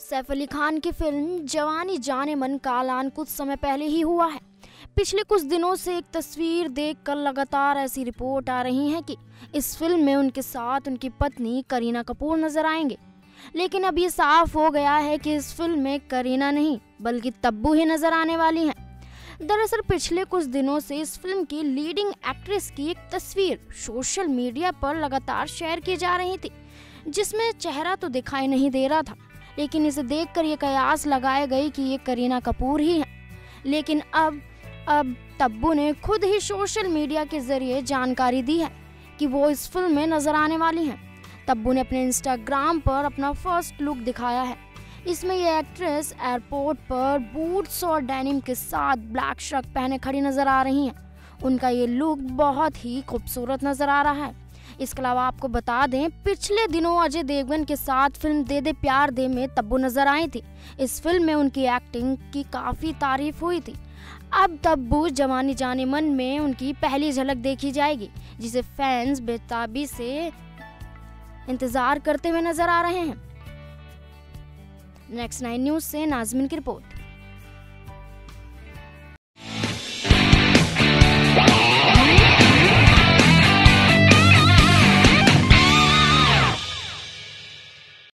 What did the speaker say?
सैफ अली खान की फ़िल्म जवानी जाने मन का ऐलान कुछ समय पहले ही हुआ है। पिछले कुछ दिनों से एक तस्वीर देखकर लगातार ऐसी रिपोर्ट आ रही है कि इस फ़िल्म में उनके साथ उनकी पत्नी करीना कपूर नज़र आएँगे। लेकिन अब ये साफ़ हो गया है कि इस फ़िल्म में करीना नहीं, बल्कि तब्बू ही नज़र आने वाली हैं। दरअसल पिछले कुछ दिनों से इस फ़िल्म की लीडिंग एक्ट्रेस की एक तस्वीर सोशल मीडिया पर लगातार शेयर की जा रही थी, जिसमें चेहरा तो दिखाई नहीं दे रहा था। लेकिन इसे देखकर ये कयास लगाए गई कि ये करीना कपूर ही है। लेकिन अब अब तब्बू ने खुद ही सोशल मीडिया के ज़रिए जानकारी दी है कि वो इस फ़िल्म में नज़र आने वाली हैं। तब्बू ने अपने इंस्टाग्राम पर अपना फ़र्स्ट लुक दिखाया है। इसमें ये एक्ट्रेस एयरपोर्ट पर बूट्स और डेनिम के साथ ब्लैक शर्ट पहने खड़ी नज़र आ रही हैं। उनका ये लुक बहुत ही खूबसूरत नज़र आ रहा है। इसके अलावा आपको बता दें, पिछले दिनों अजय देवगन के साथ फ़िल्म दे दे प्यार दे में तब्बू नज़र आई थी। इस फ़िल्म में उनकी एक्टिंग की काफ़ी तारीफ़ हुई थी। अब तब्बू जवानी जाने मन में उनकी पहली झलक देखी जाएगी, जिसे फैंस बेताबी से इंतज़ार करते हुए नज़र आ रहे हैं। नेक्स्ट नाइन न्यूज़ से नाजमिन की रिपोर्ट।